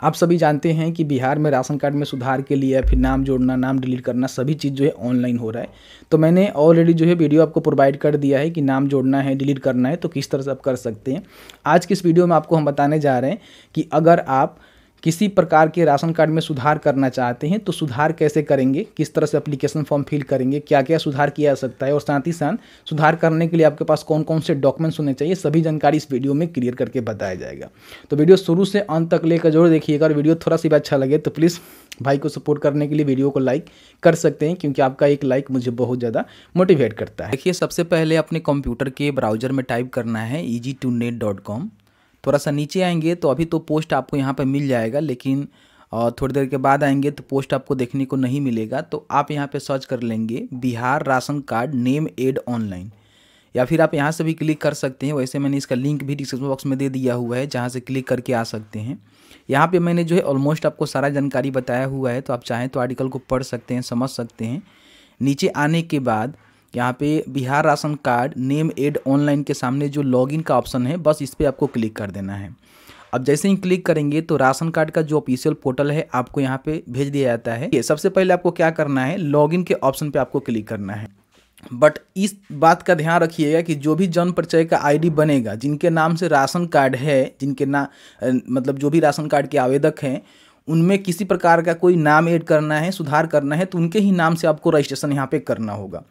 आप सभी जानते हैं कि बिहार में राशन कार्ड में सुधार के लिए फिर नाम जोड़ना, नाम डिलीट करना सभी चीज़ जो है ऑनलाइन हो रहा है। तो मैंने ऑलरेडी जो है वीडियो आपको प्रोवाइड कर दिया है कि नाम जोड़ना है, डिलीट करना है तो किस तरह से आप कर सकते हैं। आज की इस वीडियो में आपको हम बताने जा रहे हैं कि अगर आप किसी प्रकार के राशन कार्ड में सुधार करना चाहते हैं तो सुधार कैसे करेंगे? किस तरह से एप्लीकेशन फॉर्म फिल करेंगे? क्या क्या सुधार किया जा सकता है? और साथ ही साथ, सुधार करने के लिए आपके पास कौन कौन से डॉक्यूमेंट्स होने चाहिए, सभी जानकारी इस वीडियो में क्लियर करके बताया जाएगा। तो वीडियो शुरू से अंत तक लेकर ज़रूर देखिएगा, और वीडियो थोड़ा सा भी अच्छा लगे तो प्लीज़ भाई को सपोर्ट करने के लिए वीडियो को लाइक कर सकते हैं, क्योंकि आपका एक लाइक मुझे बहुत ज़्यादा मोटिवेट करता है। देखिए, सबसे पहले अपने कंप्यूटर के ब्राउज़र में टाइप करना है easy to net dot com थोड़ा सा नीचे आएँगे तो अभी तो पोस्ट आपको यहाँ पर मिल जाएगा, लेकिन थोड़ी देर के बाद आएँगे तो पोस्ट आपको देखने को नहीं मिलेगा तो आप यहाँ पे सर्च कर लेंगे Bihar ration card name add online. या फिर आप यहाँ से भी क्लिक कर सकते हैं, वैसे मैंने इसका लिंक भी डिस्क्रिप्शन बॉक्स में दे दिया हुआ है, जहाँ से क्लिक करके आ सकते हैं। यहाँ पे मैंने जो है ऑलमोस्ट आपको सारा जानकारी बताया हुआ है तो आप चाहें तो आर्टिकल को पढ़ सकते हैं, समझ सकते हैं। नीचे आने के बाद यहाँ पे Bihar ration card, name, add, online के सामने जो लॉगिन का ऑप्शन है, बस इस पर आपको क्लिक कर देना है। अब जैसे ही क्लिक करेंगे तो राशन कार्ड का जो ऑफिशियल पोर्टल है, आपको यहाँ पे भेज दिया जाता है। ये सबसे पहले आपको क्या करना है, लॉगिन के ऑप्शन पे आपको क्लिक करना है। बट इस बात का ध्यान रखिएगा कि जो भी जन्म परिचय का आईडी बनेगा, जिनके नाम से राशन कार्ड है, जिनके ना मतलब जो भी राशन कार्ड के आवेदक हैं, उनमें किसी प्रकार का कोई नाम ऐड करना है, सुधार करना है तो उनके ही नाम से आपको रजिस्ट्रेशन यहाँ पे करना होगा।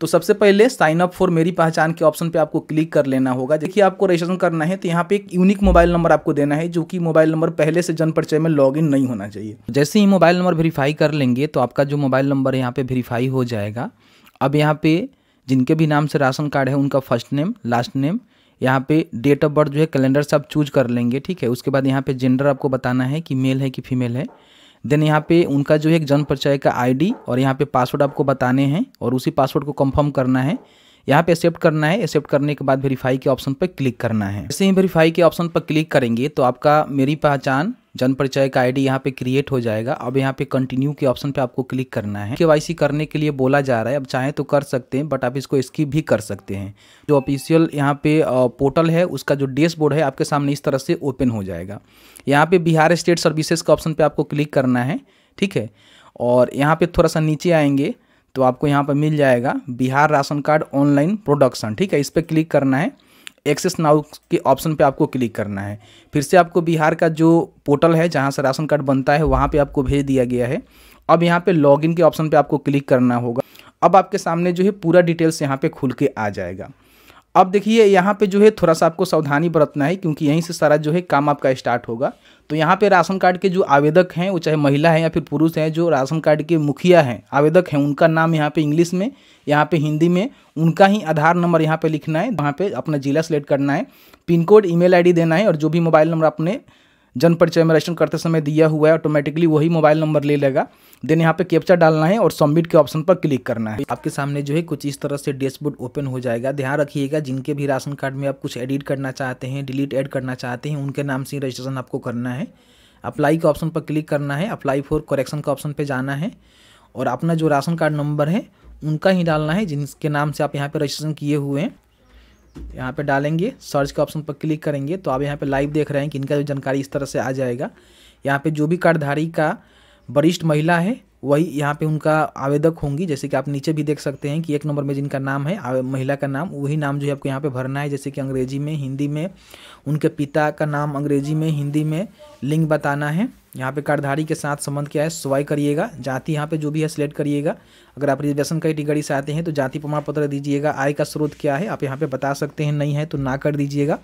तो सबसे पहले साइन अप फॉर मेरी पहचान के ऑप्शन पे आपको क्लिक कर लेना होगा। देखिए, आपको रजिस्ट्रेशन करना है तो यहाँ पे एक यूनिक मोबाइल नंबर आपको देना है, जो कि मोबाइल नंबर पहले से जन परिचय में लॉग नहीं होना चाहिए। जैसे ही मोबाइल नंबर वेरीफाई कर लेंगे तो आपका जो मोबाइल नंबर यहाँ पे वेरीफाई हो जाएगा। अब यहाँ पे जिनके भी नाम से राशन कार्ड है, उनका फ़र्स्ट नेम लास्ट नेम यहाँ पे डेट ऑफ़ बर्थ जो है कैलेंडर से आप चूज़ कर लेंगे, ठीक है? उसके बाद यहाँ पे जेंडर आपको बताना है कि मेल है कि फीमेल है। देन यहाँ पे उनका जो है एक जन्म परिचय का आईडी और यहाँ पे पासवर्ड आपको बताने हैं और उसी पासवर्ड को कंफर्म करना है। यहाँ पे एक्सेप्ट करना है एक्सेप्ट करने के बाद वेरीफाई के ऑप्शन पर क्लिक करना है। जैसे ही वेरीफाई के ऑप्शन पर क्लिक करेंगे तो आपका मेरी पहचान जन परिचय का आईडी यहाँ पे क्रिएट हो जाएगा। अब यहाँ पे कंटिन्यू के ऑप्शन पे आपको क्लिक करना है। के करने के लिए बोला जा रहा है। अब चाहे तो कर सकते हैं बट आप इसको स्किप भी कर सकते हैं। जो ऑफिशियल यहाँ पे पोर्टल है, उसका जो डैशबोर्ड है, आपके सामने इस तरह से ओपन हो जाएगा। यहाँ पे बिहार स्टेट सर्विसेज़ का ऑप्शन पर आपको क्लिक करना है, ठीक है? और यहाँ पे थोड़ा सा नीचे आएँगे तो आपको यहाँ पर मिल जाएगा Bihar ration card online production ठीक है? इस पर क्लिक करना है। एक्सेस नाउ के ऑप्शन पे आपको क्लिक करना है। फिर से आपको बिहार का जो पोर्टल है, जहाँ से राशन कार्ड बनता है, वहाँ पे आपको भेज दिया गया है। अब यहाँ पे लॉगिन के ऑप्शन पे आपको क्लिक करना होगा। अब आपके सामने जो है पूरा डिटेल्स यहाँ पे खुल के आ जाएगा। अब देखिए, यहाँ पे जो है थोड़ा सा आपको सावधानी बरतना है, क्योंकि यहीं से सारा जो है काम आपका स्टार्ट होगा। तो यहाँ पे राशन कार्ड के जो आवेदक हैं, वो चाहे महिला हैं या फिर पुरुष हैं, जो राशन कार्ड के मुखिया हैं, आवेदक हैं, उनका नाम यहाँ पे इंग्लिश में, यहाँ पे हिंदी में, उनका ही आधार नंबर यहाँ पे लिखना है। वहाँ पे अपना जिला सेलेक्ट करना है, पिन कोड, ईमेल आईडी देना है, और जो भी मोबाइल नंबर अपने जन परिचय में रजिस्ट्रेशन करते समय दिया हुआ है ऑटोमेटिकली वही मोबाइल नंबर ले लेगा। देन यहाँ पे कैप्चा डालना है और सबमिट के ऑप्शन पर क्लिक करना है। आपके सामने जो है कुछ इस तरह से डैशबोर्ड ओपन हो जाएगा। ध्यान रखिएगा, जिनके भी राशन कार्ड में आप कुछ एडिट करना चाहते हैं डिलीट ऐड करना चाहते हैं, उनके नाम से रजिस्ट्रेशन आपको करना है। अप्लाई के ऑप्शन पर क्लिक करना है। अप्लाई फॉर करेक्शन के ऑप्शन पर जाना है और अपना जो राशन कार्ड नंबर है, उनका ही डालना है, जिनके नाम से आप यहाँ पे रजिस्ट्रेशन किए हुए हैं। यहाँ पे डालेंगे सर्च के ऑप्शन पर क्लिक करेंगे तो आप यहाँ पे लाइव देख रहे हैं कि इनका जो जानकारी इस तरह से आ जाएगा। यहाँ पे जो भी कार्डधारी का वरिष्ठ महिला है वही यहाँ पे उनका आवेदक होंगी। जैसे कि आप नीचे भी देख सकते हैं कि एक नंबर में जिनका नाम है महिला का नाम, वही नाम जो है आपको यहाँ पे भरना है। जैसे कि अंग्रेज़ी में, हिंदी में, उनके पिता का नाम अंग्रेज़ी में, हिंदी में लिंग बताना है। यहाँ पे कार्डधारी के साथ संबंध क्या है? सवाई करिएगा। जाति यहाँ पे जो भी है सिलेक्ट करिएगा। अगर आप रिजर्वेशन कैटेगरी से आते हैं तो जाति प्रमाण पत्र दीजिएगा। आय का स्रोत क्या है? आप यहाँ पे बता सकते हैं, नहीं है तो ना कर दीजिएगा।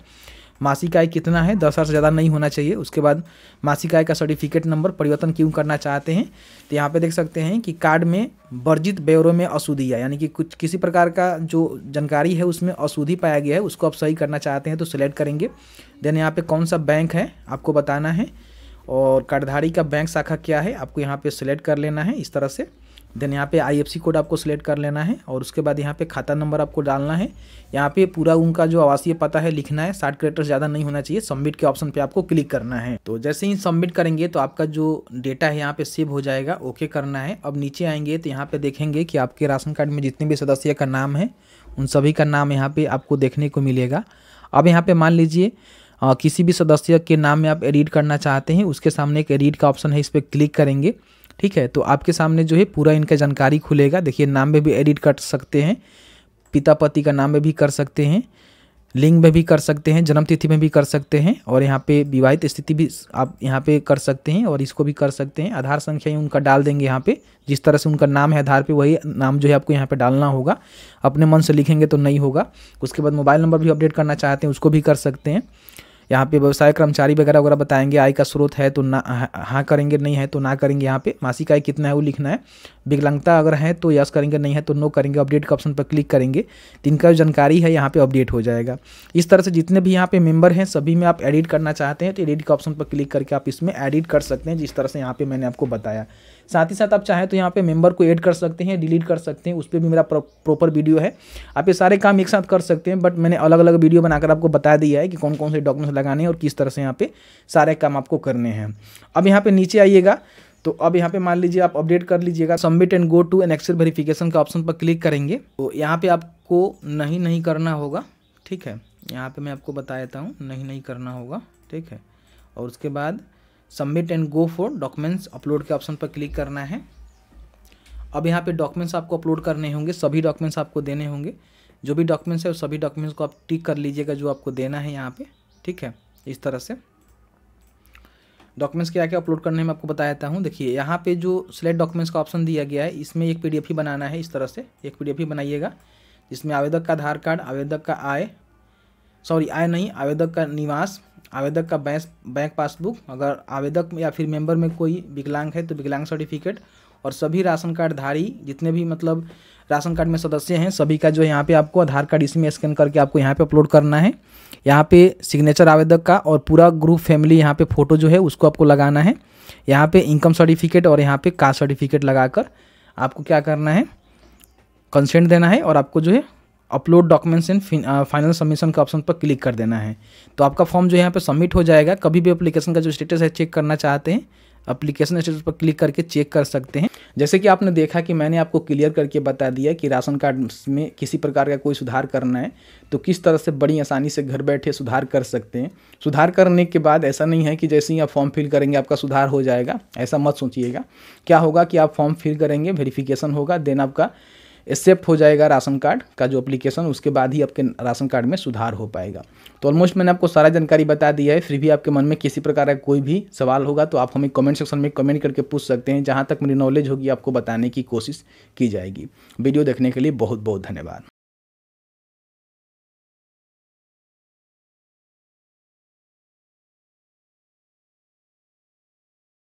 मासिक आय कितना है? दस हज़ार से ज़्यादा नहीं होना चाहिए। उसके बाद मासिक आय का सर्टिफिकेट नंबर परिवर्तन क्यों करना चाहते हैं? तो यहाँ पे देख सकते हैं कि कार्ड में वर्जित ब्यौरों में अशुद्धिया यानी कि कुछ, किसी प्रकार का जो जानकारी है उसमें अशुद्धि पाया गया है, उसको आप सही करना चाहते हैं तो सिलेक्ट करेंगे। देन यहाँ पे कौन सा बैंक है? आपको बताना है। और कार्डधारी का बैंक शाखा क्या है? आपको यहाँ पर सिलेक्ट कर लेना है इस तरह से। देन यहाँ पे आईएफसी कोड आपको सिलेक्ट कर लेना है और उसके बाद यहाँ पे खाता नंबर आपको डालना है। यहाँ पे पूरा उनका जो आवासीय पता है लिखना है, साठ करेक्टर ज़्यादा नहीं होना चाहिए सबमिट के ऑप्शन पे आपको क्लिक करना है। तो जैसे ही सबमिट करेंगे तो आपका जो डेटा है यहाँ पे सेव हो जाएगा ओके करना है। अब नीचे आएँगे तो यहाँ पे देखेंगे कि आपके राशन कार्ड में जितने भी सदस्य का नाम है, उन सभी का नाम यहाँ पे आपको देखने को मिलेगा। अब यहाँ पे मान लीजिए किसी भी सदस्य के नाम में आप एडिट करना चाहते हैं, उसके सामने एक एडिट का ऑप्शन है, इस पर क्लिक करेंगे। ठीक है? तो आपके सामने जो है पूरा इनका जानकारी खुलेगा। देखिए, नाम में भी एडिट कर सकते हैं पिता पति का नाम में भी कर सकते हैं लिंग में भी कर सकते हैं जन्म तिथि में भी कर सकते हैं और यहाँ पे विवाहित स्थिति भी आप यहाँ पे कर सकते हैं और इसको भी कर सकते हैं। आधार संख्या ही उनका डाल देंगे यहाँ पे। जिस तरह से उनका नाम है आधार पे, वही नाम जो है आपको यहाँ पे डालना होगा। अपने मन से लिखेंगे तो नहीं होगा। उसके बाद मोबाइल नंबर भी अपडेट करना चाहते हैं, उसको भी कर सकते हैं। यहाँ पे व्यवसाय कर्मचारी वगैरह वगैरह बताएँगे, आय का स्रोत है तो ना हाँ करेंगे, नहीं है तो ना करेंगे यहाँ पे। मासिक आय कितना है वो लिखना है। विकलांगता अगर है तो यस करेंगे, नहीं है तो नो करेंगे। अपडेट के ऑप्शन पर क्लिक करेंगे। तो इनका जो जानकारी है, यहाँ पे अपडेट हो जाएगा। इस तरह से जितने भी यहाँ पे मेंबर हैं, सभी में आप एडिट करना चाहते हैं तो एडिट के ऑप्शन पर क्लिक करके आप इसमें एडिट कर सकते हैं, जिस तरह से यहाँ पे मैंने आपको बताया। साथ ही साथ आप चाहें तो यहाँ पे मेंबर को ऐड कर सकते हैं, डिलीट कर सकते हैं, उस पर भी मेरा प्रॉपर वीडियो है। आप ये सारे काम एक साथ कर सकते हैं बट मैंने अलग अलग वीडियो बनाकर आपको बता दिया है कि कौन कौन से डॉक्यूमेंट्स लगाने हैं और किस तरह से यहाँ पे सारे काम आपको करने हैं। अब यहाँ पे नीचे आइएगा। तो अब यहाँ पे मान लीजिए आप अपडेट कर लीजिएगा submit and go to an excel verification का ऑप्शन पर क्लिक करेंगे। तो यहाँ पे आपको नहीं नहीं करना होगा, ठीक है? यहाँ पे मैं आपको बता देता हूँ, नहीं नहीं करना होगा, ठीक है? और उसके बाद submit and go for documents upload के ऑप्शन पर क्लिक करना है। अब यहाँ पे डॉक्यूमेंट्स आपको अपलोड करने होंगे, सभी डॉक्यूमेंट्स आपको देने होंगे। जो भी डॉक्यूमेंट्स है, सभी डॉक्यूमेंट्स को आप टिक कर लीजिएगा जो आपको देना है यहाँ पे, ठीक है? इस तरह से। डॉक्यूमेंट्स क्या क्या अपलोड करने में आपको बता देता हूँ। देखिए, यहाँ पे जो सिलेक्ट डॉक्यूमेंट्स का ऑप्शन दिया गया है, इसमें एक पीडीएफ ही बनाना है, इस तरह से। एक पीडीएफ ही बनाइएगा, जिसमें आवेदक का आधार कार्ड, आवेदक का आय सॉरी आय नहीं, आवेदक का निवास, आवेदक का बैंक बैंक पासबुक अगर आवेदक या फिर मेंबर में कोई विकलांग है तो विकलांग सर्टिफिकेट और सभी राशन कार्ड धारी जितने भी मतलब राशन कार्ड में सदस्य हैं, सभी का जो यहाँ पे आपको आधार कार्ड इसमें स्कैन करके आपको यहाँ पे अपलोड करना है। यहाँ पे सिग्नेचर आवेदक का और पूरा ग्रुप फैमिली यहाँ पे फ़ोटो जो है उसको आपको लगाना है। यहाँ पे इनकम सर्टिफिकेट और यहाँ पे कास्ट सर्टिफिकेट लगाकर आपको क्या करना है? कंसेंट देना है और आपको जो है upload documents in final submission के ऑप्शन पर क्लिक कर देना है। तो आपका फॉर्म जो यहाँ पे सबमिट हो जाएगा। कभी भी एप्लीकेशन का जो स्टेटस है चेक करना चाहते हैं अप्लीकेशन स्टेटस पर क्लिक करके चेक कर सकते हैं। जैसे कि आपने देखा कि मैंने आपको क्लियर करके बता दिया कि राशन कार्ड में किसी प्रकार का कोई सुधार करना है तो किस तरह से बड़ी आसानी से घर बैठे सुधार कर सकते हैं। सुधार करने के बाद ऐसा नहीं है कि जैसे ही आप फॉर्म फिल करेंगे आपका सुधार हो जाएगा, ऐसा मत सोचिएगा। क्या होगा कि आप फॉर्म फिल करेंगे वेरीफिकेशन होगा देन आपका एक्सेप्ट हो जाएगा राशन कार्ड का जो अप्लीकेशन उसके बाद ही आपके राशन कार्ड में सुधार हो पाएगा। तो ऑलमोस्ट मैंने आपको सारा जानकारी बता दिया है, फिर भी आपके मन में किसी प्रकार का कोई भी सवाल होगा तो आप हमें कमेंट सेक्शन में कमेंट करके पूछ सकते हैं, जहाँ तक मेरी नॉलेज होगी आपको बताने की कोशिश की जाएगी। वीडियो देखने के लिए बहुत बहुत धन्यवाद।